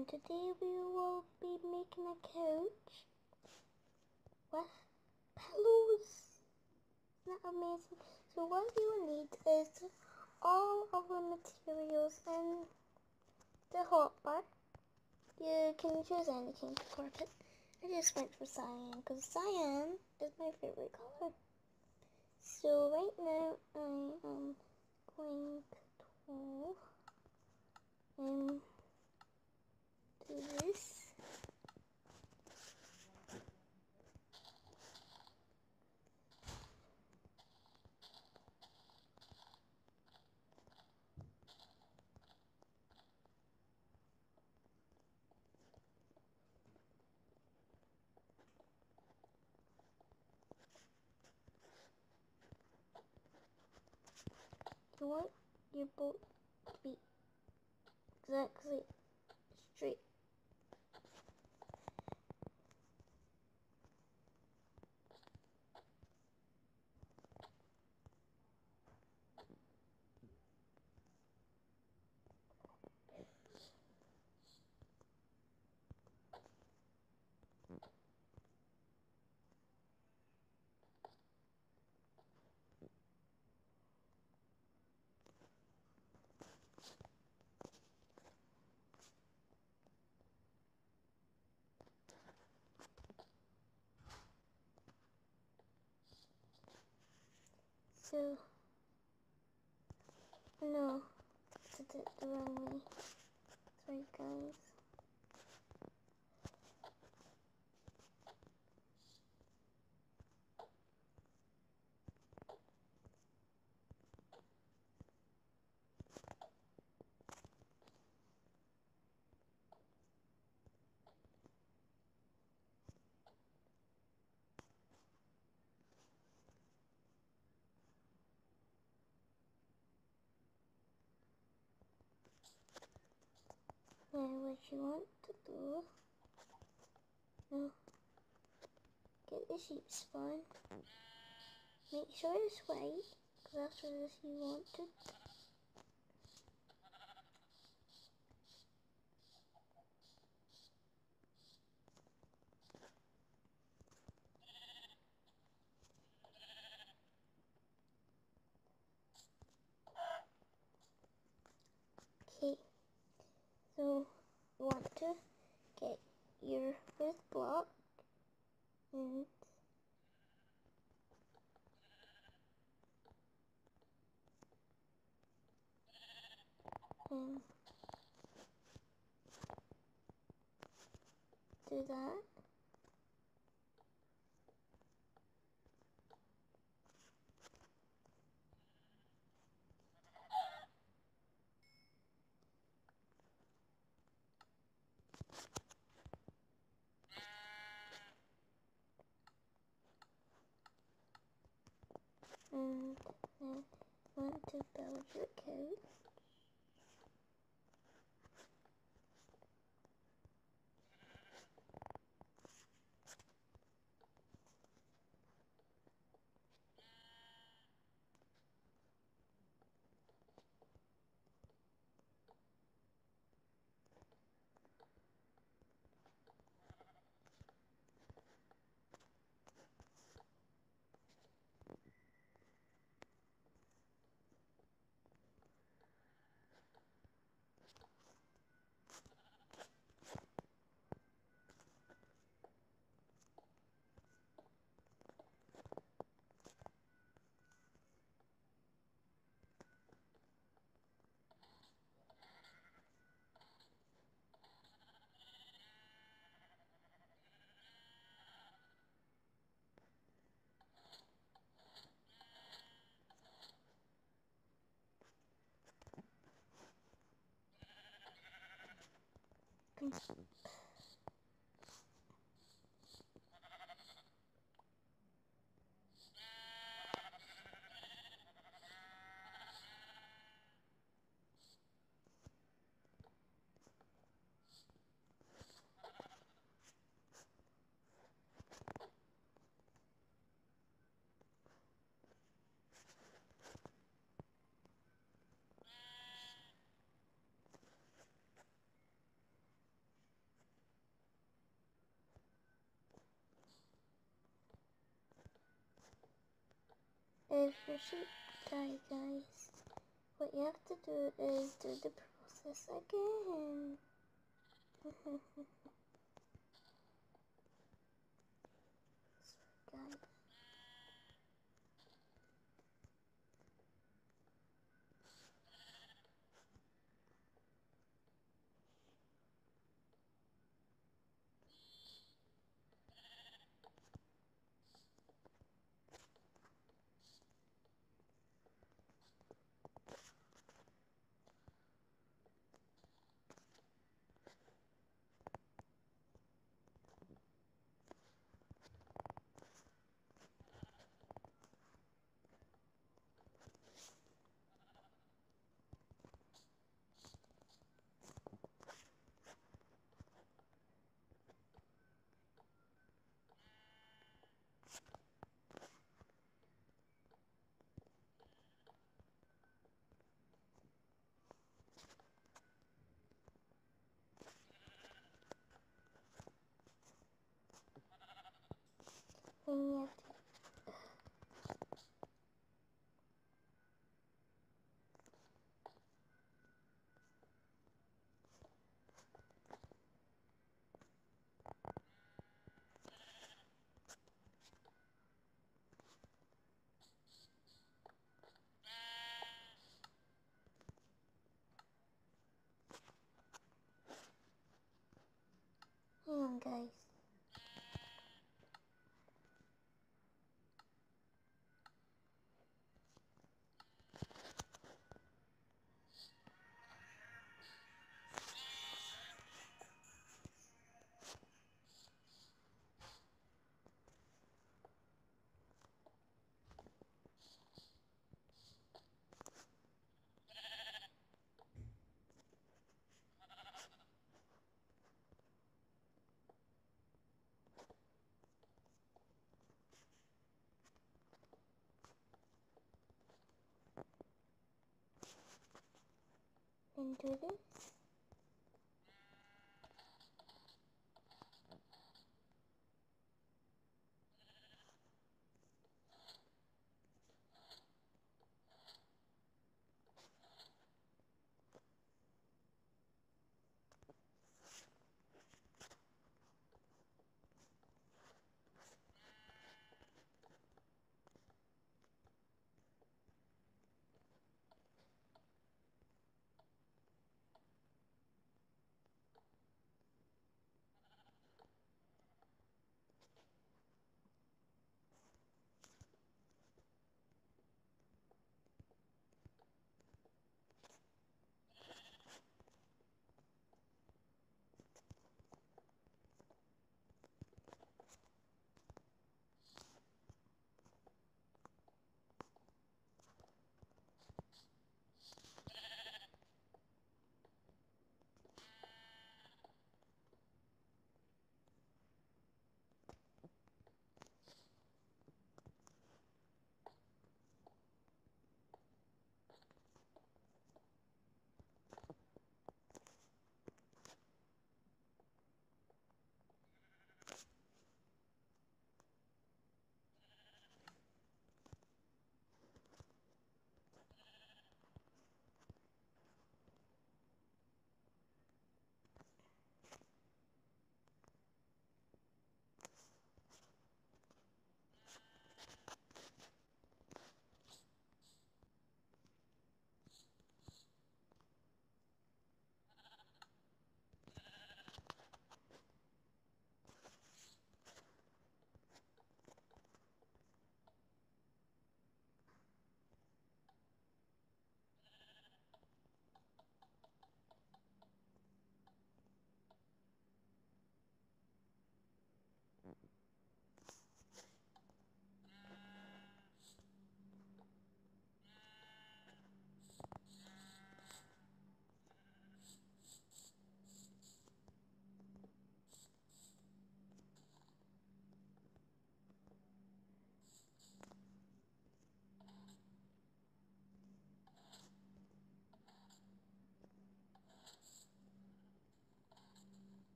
and today we will be making a couch with pillows. Isn't that amazing? So what you will need is all of the materials in the hot hopper. You can choose any kind of carpet. I just went for cyan because cyan is my favorite color. So right now I am going to um, do this. You want your boat to be exactly straight. So, no. Sorry guys. Now what you want to do, no, get the sheep spawn, make sure it's white, because that's what you want to Okay, so you want to get your first block and and do that. And Jones. If your sheep die, guys, what you have to do is do the process again. Sorry, guys. On, guys. Do this.